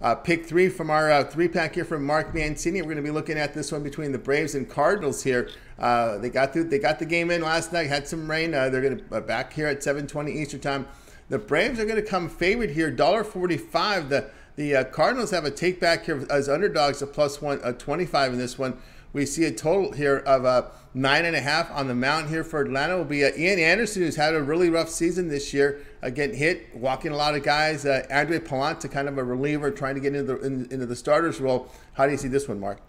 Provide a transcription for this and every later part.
Uh, pick three from our uh, three pack here from Mark Mancini. We're going to be looking at this one between the Braves and Cardinals here. Uh, they got through, they got the game in last night. Had some rain. Uh, they're going to uh, back here at 7:20 Eastern time. The Braves are going to come favored here, dollar forty-five. The the uh, Cardinals have a take back here as underdogs, a plus one, a 25 in this one. We see a total here of a nine and a half on the mound here for Atlanta. Will be uh, Ian Anderson, who's had a really rough season this year, uh, getting hit, walking a lot of guys. Uh, Andre Pallante, kind of a reliever, trying to get into the in, into the starters role. How do you see this one, Mark?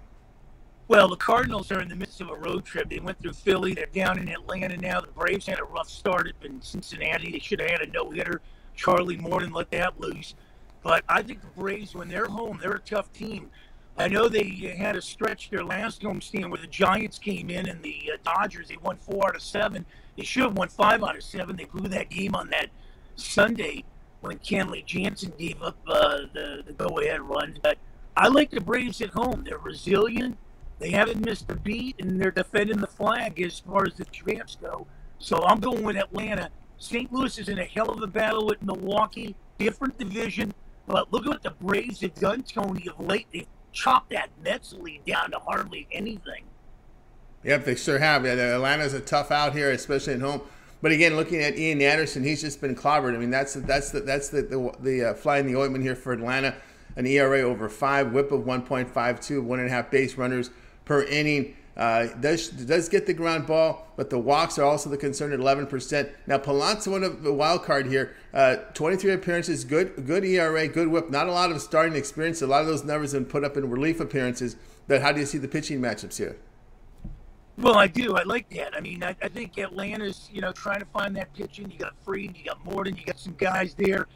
Well, the Cardinals are in the midst of a road trip. They went through Philly. They're down in Atlanta now. The Braves had a rough start up in Cincinnati. They should have had a no hitter. Charlie Morton let that loose. But I think the Braves, when they're home, they're a tough team. I know they had to stretch their last homestand where the Giants came in and the uh, Dodgers. They won four out of seven. They should have won five out of seven. They blew that game on that Sunday when Kenley Jansen gave up uh, the, the go-ahead run. But I like the Braves at home. They're resilient. They haven't missed a beat, and they're defending the flag as far as the champs go. So I'm going with Atlanta. St. Louis is in a hell of a battle with Milwaukee. Different division. But look at what the Braves have done, Tony, of late. They've chopped that lead down to hardly anything. Yep, they sure have. Yeah, Atlanta's a tough out here, especially at home. But again, looking at Ian Anderson, he's just been clobbered. I mean, that's that's the that's the the, the uh, fly in the ointment here for Atlanta. An ERA over five, WHIP of 1.52, one and a half base runners per inning. Uh, does does get the ground ball, but the walks are also the concern at 11%. Now one of the wild card here, uh, 23 appearances, good good ERA, good WHIP. Not a lot of starting experience. A lot of those numbers have been put up in relief appearances. But how do you see the pitching matchups here? Well, I do. I like that. I mean, I, I think Atlanta's, you know, trying to find that pitching. You got Fried, you got Morton, you got some guys there.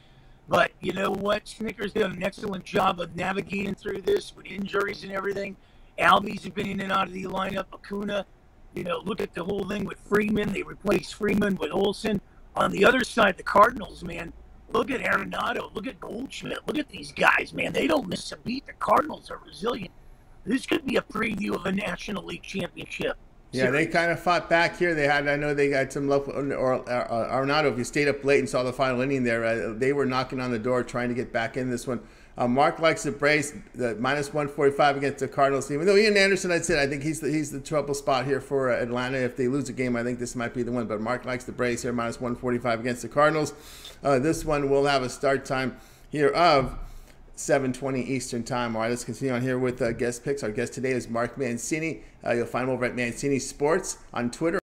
But you know what? Snitker's done an excellent job of navigating through this with injuries and everything. Albies have been in and out of the lineup. Acuna, you know, look at the whole thing with Freeman. They replaced Freeman with Olson. On the other side, the Cardinals, man, look at Arenado. Look at Goldschmidt. Look at these guys, man. They don't miss a beat. The Cardinals are resilient. This could be a preview of a National League championship. Yeah, they kind of fought back here. They had, I know they got some love. Or, or uh, Arenado, if you stayed up late and saw the final inning there, uh, they were knocking on the door trying to get back in this one. Uh, Mark likes the Braves, the minus 145 against the Cardinals team. Though Ian Anderson, I said, I think he's the, he's the trouble spot here for uh, Atlanta. If they lose a game, I think this might be the one. But Mark likes the Braves here, minus 145 against the Cardinals. Uh, this one will have a start time here of 7:20 Eastern Time. All right, let's continue on here with uh, guest picks. Our guest today is Mark Mancini. Uh, you'll find him over at Mancini Sports on Twitter.